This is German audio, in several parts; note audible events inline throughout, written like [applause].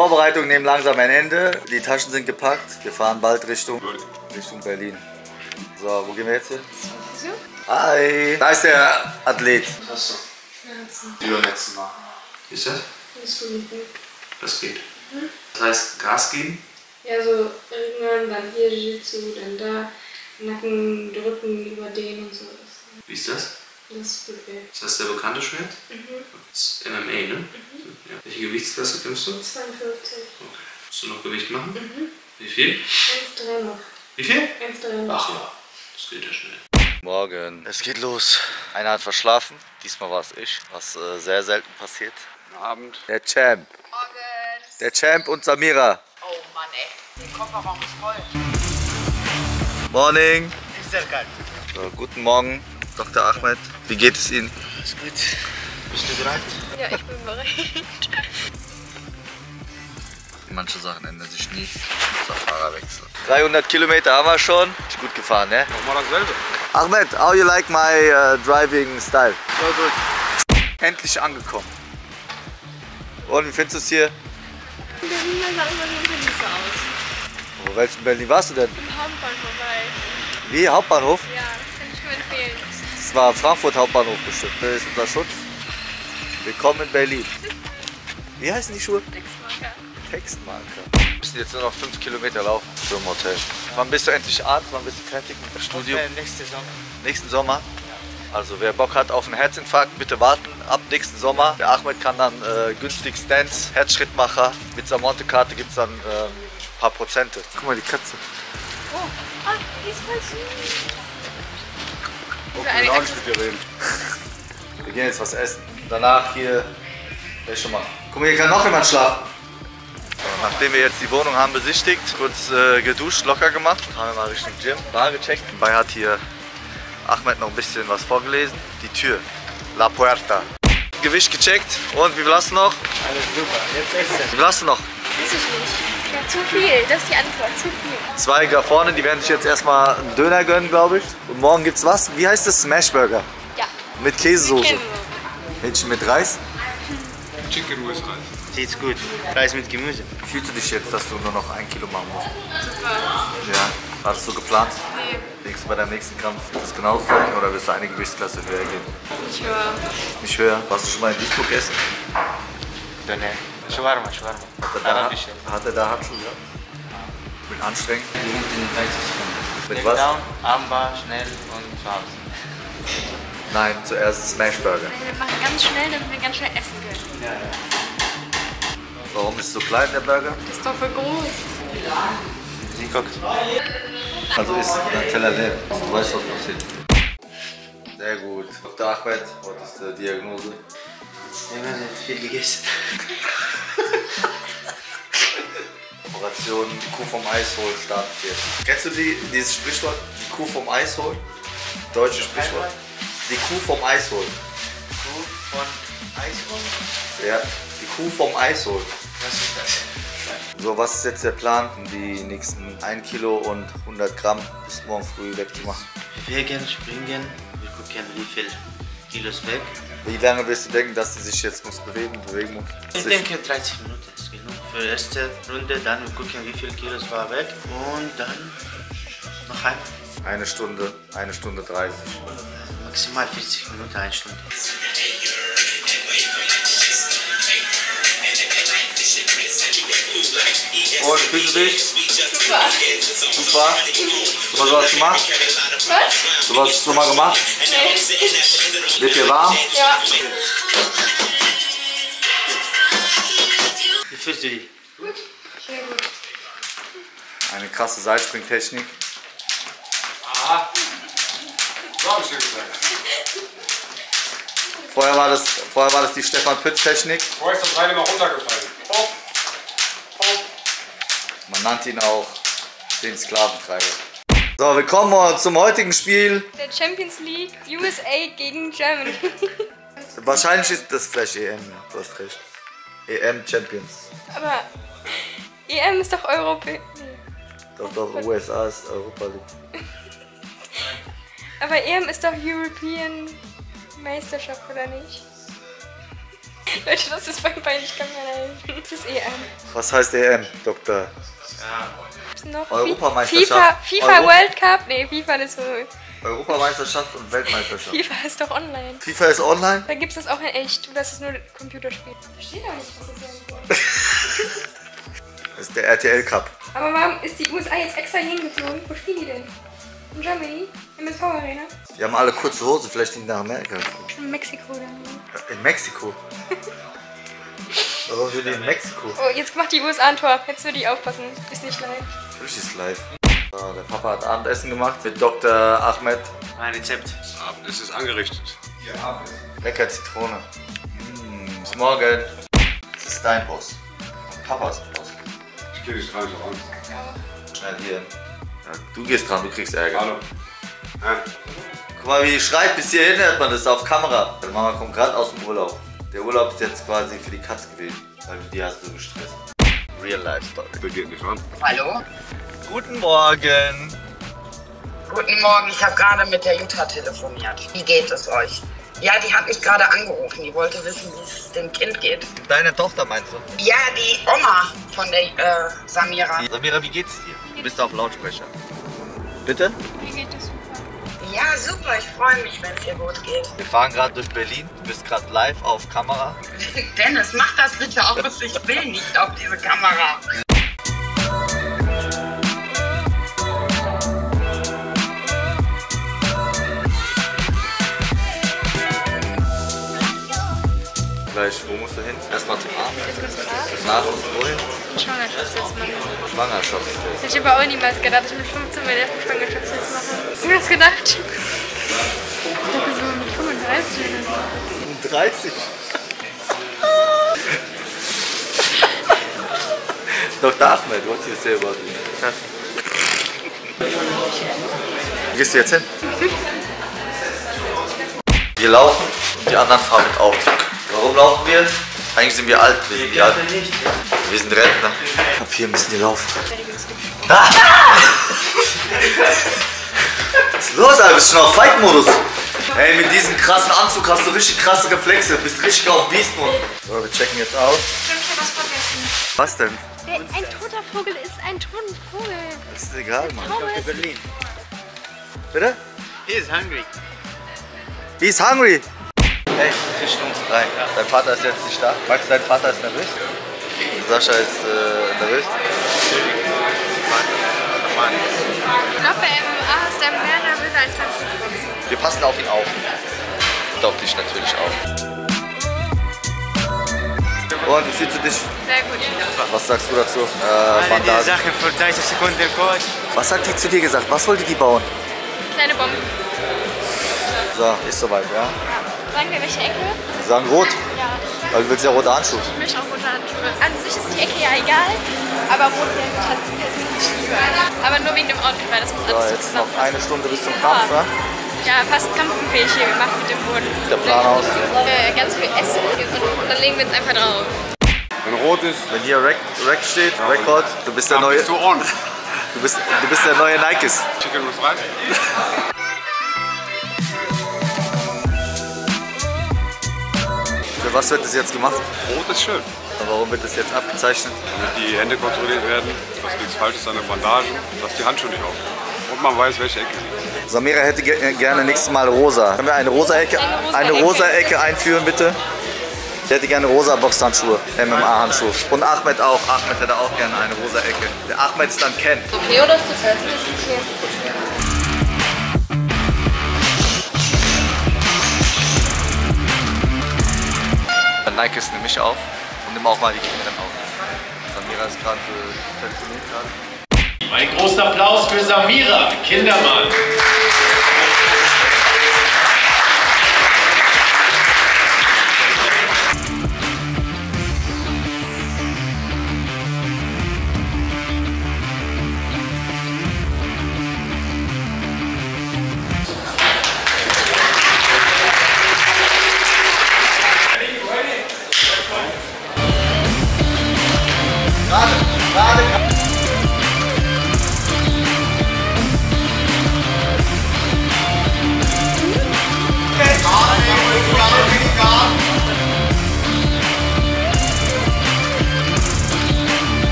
Vorbereitungen nehmen langsam ein Ende. Die Taschen sind gepackt. Wir fahren bald Richtung, Richtung Berlin. So, wo gehen wir jetzt hin? Hi. Da ist der Athlet. Hast du? Wie beim letzten Mal. Wie ist das? Nicht weg? Das geht. Das heißt, Gas geben. Ja, so irgendwann, dann hier Jiu-Jitsu, dann da, Nacken drücken, überdehnen und so. Wie ist das? Das. Ist das der bekannte Schmerz? Das ist MMA, ne? Ja. Welche Gewichtsklasse kämpfst du? 42. Okay. Musst du noch Gewicht machen? Wie viel? 1,3 noch. Wie viel? 1,3 noch. Ach ja, das geht ja schnell. Morgen. Es geht los. Einer hat verschlafen. Diesmal war es ich, was äh, sehr selten passiert. Guten Abend. Der Champ. Der Champ und Samira. Oh Mann, ey. Der Kofferraum ist voll. Morning. Ist sehr kalt. So, guten Morgen, Dr. Ahmed. Wie geht es Ihnen? Ist gut. Bist du bereit? Ja, ich bin bereit. [laughs] Manche Sachen ändern sich nie. Unser Fahrerwechsel. 300 Kilometer haben wir schon. Ist gut gefahren, ne? Nochmal dasselbe. Ahmed, how you like my uh, driving style? So gut. Endlich angekommen. Und wie findest du es hier? In Berlin sah immer nicht so aus. Wo welchen Berlin warst du denn? Im Hauptbahnhof vorbei. Wie? Hauptbahnhof? Ja, Das war Frankfurt Hauptbahnhof bestimmt. Das ist unser Schutz. Willkommen in Berlin. Wie heißen die Schuhe? Textmarker. Textmarker. Wir müssen jetzt nur noch 5 Kilometer laufen zum Hotel. Wann bist du endlich Arzt? Wann bist du fertig mit dem Studium? Äh, nächste Sommer. Nächsten Sommer? Also wer Bock hat auf einen Herzinfarkt, bitte warten. Ab nächsten Sommer. Der Ahmed kann dann äh, günstig Stents, Herzschrittmacher. Mit der Monte-Karte gibt es dann äh, ein paar Prozente. Guck mal, die Katze. Oh, ah, die ist voll süß. Oh, eine will auch nicht mit dir reden. Wir gehen jetzt was essen. Danach hier. Ja, schon mal. Guck mal, hier kann noch jemand schlafen. Nachdem wir jetzt die Wohnung haben besichtigt, kurz äh, geduscht, locker gemacht, fahren wir mal Richtung Gym, Bar gecheckt. Dabei hat hier Ahmed noch ein bisschen was vorgelesen. Die Tür. La Puerta. Gewicht gecheckt. Und wie viel hast du noch? Alles super. Jetzt essen. Wie viel hast du noch? Weiß ich nicht. Ja, zu viel. Das ist die Antwort. Zu viel. Zwei da vorne, die werden sich jetzt erstmal einen Döner gönnen, glaube ich. Und morgen gibt's was? Wie heißt das? Smashburger. Ja. Mit Käsesoße. Hähnchen mit Reis. Chicken with Reis. Sieht's gut. Reis mit Gemüse. Fühlst du dich jetzt, dass du nur noch ein Kilo machen musst? Super. Ja. Hattest du geplant? Nee, Denkst du bei deinem nächsten Kampf wird das genauso sein oder wirst du eine Gewichtsklasse höher gehen? ich höre. Nicht höher? Warst du schon mal in Duisburg essen? Döner. Shawarma, Shawarma. Hat er da, Arabische. hat er da Handschuhe gehabt? Mit anstrengend? Wir sind in 30 Sekunden. Mit was? down, Armbar, schnell und zu Hause. Nein, zuerst Smashburger. Wir machen ganz schnell, damit wir ganz schnell essen können. Ja, ja. Warum ist es so klein, der Burger? Das ist doch für groß. Sie guckt. Also ist ein Teller leer. Du weißt, was passiert. Sehr gut. Dr. Ahmed, was ist die Diagnose? Wir haben viel gegessen. [laughs] Operation Kuh vom Eis holen startet jetzt. Kennst du die, dieses Sprichwort? Die Kuh vom Eis holen? Deutsches Sprichwort. Die Kuh vom Eis holen. Kuh von Eisholen? Ja, die Kuh vom Eis holen. Was ist das? So, was ist jetzt der Plan, um die nächsten 1 Kilo und 100 Gramm bis morgen früh wegzumachen? Bewegen, springen. Wir gucken, wie viel Kilos weg. Wie lange wirst du denken, dass sie sich jetzt muss bewegen, bewegen muss? Ich denke 30 Minuten ist genug für die erste Runde. Dann wir gucken, wie viel Kilos war weg. Und dann noch ein. Eine Stunde, eine Stunde 30. Maximal 40 Minuten, eine Stunde. Und fühlst du dich? Super. Super. Du hast was gemacht? Was? Du hast schon mal gemacht? Nee. Wird dir warm? Ja. Wie fühlst du dich? Sehr gut. Eine krasse Seilspringtechnik. So hab ich dir gesagt. Vorher war das, vorher war das die Stefan Pütz-Technik. Vorher ist das Teil immer runtergefallen. Hopp. Man nannte ihn auch den Sklaventreiber. So, willkommen zum heutigen Spiel. Der Champions League USA gegen Germany. [laughs] Wahrscheinlich ist das vielleicht EM, ja, du hast recht. EM Champions. Aber EM ist doch Europä. Doch, doch, USA ist Europa League. [laughs] Aber EM ist doch European Meisterschaft, oder nicht? [laughs] Leute, das ist mein Bein, ich kann mir helfen. Das ist EM. Was heißt EM, Doktor? Ist noch? Europameisterschaft. FIFA, FIFA Euro- World Cup? Nee, FIFA ist so. Europameisterschaft und Weltmeisterschaft. FIFA ist doch online. FIFA ist online? Da gibt es das auch in echt. Du lässt es nur Computerspiel. Ich verstehe doch nicht, was das soll. [laughs] Das ist der RTL Cup. Aber warum ist die USA jetzt extra hingeflogen? Wo spielen die denn? In Germany? MSV Arena? Die haben alle kurze Hose, vielleicht sind die nach Amerika. In Mexiko dann. In Mexiko. [laughs] Warum sind die in Mexiko? Oh, jetzt macht die USA ein Tor. Jetzt würde ich aufpassen. Ist nicht live. Natürlich ist live. So, der Papa hat Abendessen gemacht mit Dr. Ahmed. Mein Rezept. Es ist angerichtet. Lecker Zitrone. Mm, bis morgen. Das ist dein Boss. Papas Boss. Ich gehe nicht rein, so an. Schnell hier. Ja, du gehst dran, du kriegst Ärger. Hallo. Ja. Guck mal, wie die schreit. Bis hierhin hört man das auf Kamera. Deine Mama kommt gerade aus dem Urlaub. Der Urlaub ist jetzt quasi für die Katz gewesen. Weil du die hast so gestresst. Real Life Story. Geht nicht ran. Hallo? Guten Morgen. Guten Morgen, ich habe gerade mit der Jutta telefoniert. Wie geht es euch? Ja, die hat mich gerade angerufen. Die wollte wissen, wie es dem Kind geht. Deine Tochter meinst du? Ja, die Oma von der äh, Samira. Samira, wie geht's dir? Du bist auf Lautsprecher. Bitte? Wie geht es super? Ja, super, ich freue mich, wenn es ihr gut geht. Wir fahren gerade durch Berlin. Du bist gerade live auf Kamera. [laughs] Dennis, mach das bitte aus. Ich will nicht auf diese Kamera. Wo musst du hin? Erstmal zum Arzt. Nach und wohin? Schwangerschaftstest machen. Schwangerschaftstest. Ich habe auch niemals gedacht, ich mit 15 meinen ersten Schwangerschaftstest mache. Hast du das gedacht? Ich dachte so mit 35 oder so. 30. Dr. Ahmed, what do you say about it? Wo gehst du jetzt hin? Wir laufen und die anderen fahren mit Aufzug. Warum laufen wir? Eigentlich sind wir alt. Wir sind, die Alten. wir sind Rentner. Ab hier müssen die laufen. [laughs] Was ist los, Alter? Bist du schon auf Fight-Modus? Ey, mit diesem krassen Anzug hast du richtig krasse Reflexe. Bist richtig auf Beast Mode. So, wir checken jetzt aus. Ich habe was vergessen. Was denn? Ein toter Vogel ist ein toter Vogel. Das ist egal, Mann. Pommes. Berlin. Bitte? He is hungry. He's hungry. Hey, zwischen uns drei. Dein Vater ist jetzt nicht da. Du, dein Vater ist nervös? Sascha ist äh, nervös. Ich glaube, bei MMA ist der mehr nervös als beim Kickboxen. Wir passen auf ihn auf. Und auf dich natürlich auch. Und wie fühlst du dich? Sehr gut. Was sagst du dazu? Äh, Alle die. Sachen für 30 Sekunden Coach. Was hat die zu dir gesagt? Was wollte die bauen? Kleine Bombe. So, ist soweit, ja? Sagen wir welche Ecke? Wir sagen rot, Ja. weil du willst ja rote Handschuhe. Ich möchte auch rote Handschuhe. An sich ist die Ecke ja egal, aber rot wäre tatsächlich lieber. Aber nur wegen dem Outfit, weil das muss So, alles jetzt noch zusammenpassen. eine Stunde bis zum Kampf, ja? Ja, fast kampfunfähig hier gemacht mit dem Boden. Der Plan aus. Äh, ganz viel Essen und dann legen wir jetzt einfach drauf. Wenn rot ist, Wenn hier Rec, Rec steht, Record, du bist der neue, bist du on. [laughs] du bist, du bist der neue Nikes. Chicken muss rein. [laughs] Für was wird das jetzt gemacht? Rot ist schön. Und warum wird das jetzt abgezeichnet? Damit die Hände kontrolliert werden, dass nichts falsch ist an den Bandagen, dass die Handschuhe nicht aufhören. Und man weiß, welche Ecke sie ist. Samira hätte ge äh, gerne nächstes Mal rosa. Können wir eine rosa Ecke, Eine rosa. Ecke einführen, bitte? Ich hätte gerne rosa Boxhandschuhe, MMA-Handschuhe. Und Ahmed auch. Ahmed hätte auch gerne eine rosa Ecke. Der Ahmed ist dann Ken. Okay, oder ist das hässlich? Nikes nehme ich auf und nimm auch mal die Gegnerin auf. Samira ist gerade äh, telefoniert gerade. Ein großer Applaus für Samira Kindermann. Nada, nada,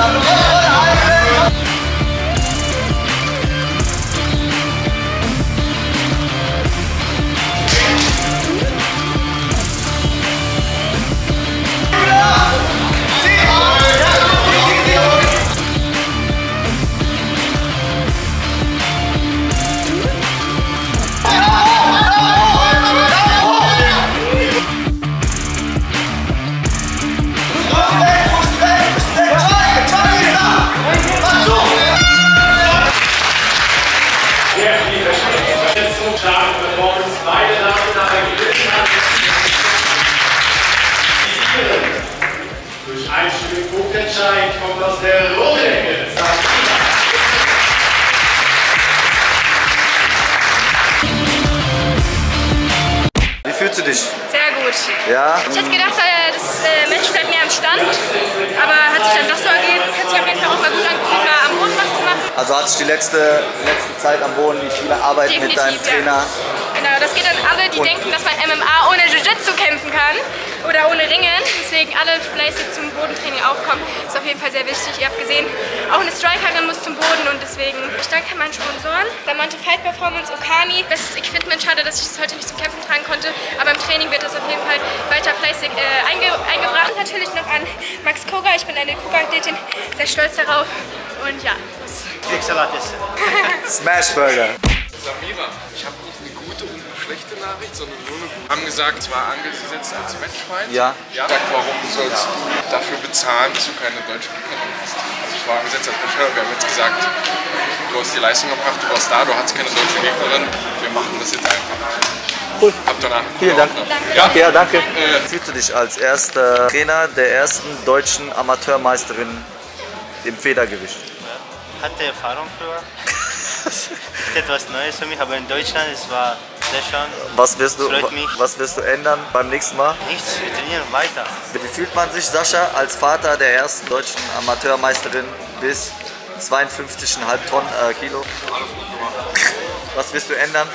Sehr Sehr gut. Ja? Ich hätte gedacht, äh, das äh, Match bleibt mehr im Stand, aber hat sich dann doch so ergeben. Hat sich auf jeden Fall auch mal gut angefühlt, mal am Boden was zu machen. Also hat sich die letzte, letzte Zeit am Boden, wie viele Arbeit mit deinem Trainer. Ja. Die Und- denken, dass man MMA ohne Jiu-Jitsu kämpfen kann oder ohne Ringen. Deswegen alle fleißig zum Bodentraining aufkommen. Ist auf jeden Fall sehr wichtig. Ihr habt gesehen, auch eine Strikerin muss zum Boden und deswegen ich danke meinen Sponsoren. Monte Fight Performance, Okami. Bestes Equipment, schade, dass ich es heute nicht zum Kämpfen tragen konnte, aber im Training wird das auf jeden Fall weiter fleißig äh, einge eingebracht. Natürlich noch an Max Koga. Ich bin eine Koga-Athletin, sehr stolz darauf und ja, das. [laughs] Smash Burger. Samira, ich habe schlechte Nachricht, sondern nur eine gute. Haben gesagt, es war angesetzt als Matchfight. Ja. Ja. Sag, warum sollst du dafür bezahlen, dass du keine deutsche Gegnerin hast? Also es war angesetzt als Matchfight. Wir haben jetzt gesagt, du hast die Leistung gebracht, du warst da, du hattest keine deutsche Gegnerin. Wir machen das jetzt einfach. Cool. Hab danach Vielen Dank. Ja. Ja, danke. Fühlst du dich als erster Trainer der ersten deutschen Amateurmeisterin im Federgewicht? Hatte Erfahrung früher. [laughs] ist etwas Neues für mich, aber in Deutschland es war schön. Was wirst du, was wirst du ändern beim nächsten Mal? Nichts, wir trainieren weiter. Wie fühlt man sich, Sascha, als Vater der ersten deutschen Amateurmeisterin bis 52,5 Tonnen äh, Kilo? Was wirst du ändern?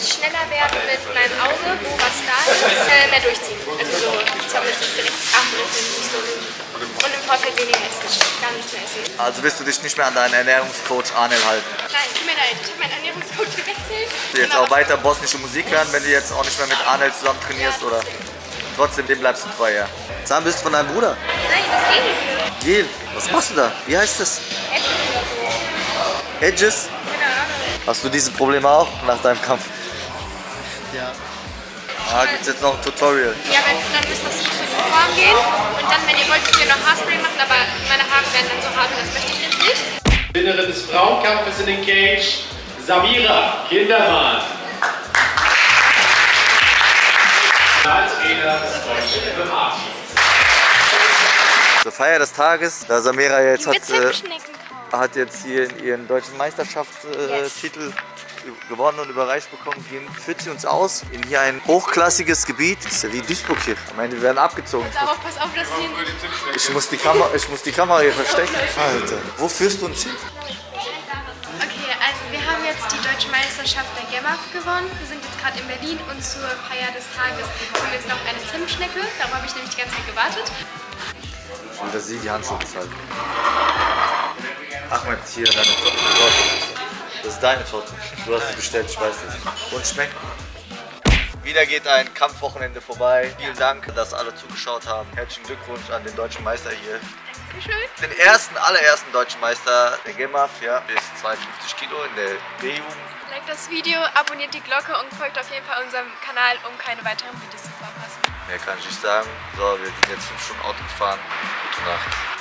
Schneller werden mit meinem Auge, wo was da ist, äh, mehr durchziehen. Also so, jetzt habe ich das direkt abbrechen, nicht so und im Vorfeld weniger essen, gar nicht mehr essen. Also wirst du dich nicht mehr an deinen Ernährungscoach Arnel halten? Nein, tut mir leid, ich habe meinen Ernährungscoach gewechselt. Du jetzt auch weiter bosnische Musik hören, wenn du jetzt auch nicht mehr mit Arnel zusammen trainierst oder trotzdem dem bleibst du treu, ja. Sam, bist du von deinem Bruder? Nein, das geht nicht. Gil, was machst du da? Wie heißt das? Edges? Keine Ahnung. Hast du diese Probleme auch nach deinem Kampf? Ja. Ah, gibt's jetzt noch ein Tutorial. Ja, wenn, dann müsst das zu den Form gehen und dann, wenn ihr wollt, könnt ihr noch Haarspray machen, aber meine Haare werden dann so hart und das möchte ich jetzt nicht. Gewinnerin des Frauenkampfes in den Cage, Samira Kindermann. Zur Feier des Tages, da Samira jetzt hat, äh, hat jetzt hier ihren deutschen Meisterschaftstitel äh, Yes. Gewonnen und überreicht bekommen. Hier führt sie uns aus in hier ein hochklassiges Gebiet. Das ist ja wie Duisburg hier. Am Ende werden abgezogen. Darauf pass auf, dass hier Ich muss die Kamera, ich muss die Kamera hier verstecken. Alter, wo führst du uns hin? Okay, also wir haben jetzt die deutsche Meisterschaft der GEMAF gewonnen. Wir sind jetzt gerade in Berlin und zur Feier des Tages kommt jetzt noch eine Zimtschnecke. Darauf habe ich nämlich die ganze Zeit gewartet. Und dass sie die Handschuhe bezahlt. Ahmed, hier deine Torte. Das ist deine Torte. Du hast sie bestellt, ich weiß das. Und schmeckt. Wieder geht ein Kampfwochenende vorbei. Vielen Dank, dass alle zugeschaut haben. Herzlichen Glückwunsch an den deutschen Meister hier. Dankeschön. Den ersten, allerersten deutschen Meister der GEMAF, ja, bis 52 Kilo in der B-Jugend. Like das Video, abonniert die Glocke und folgt auf jeden Fall unserem Kanal, um keine weiteren Videos zu verpassen. Mehr kann ich nicht sagen. So, wir sind jetzt fünf Stunden Auto gefahren. Gute Nacht.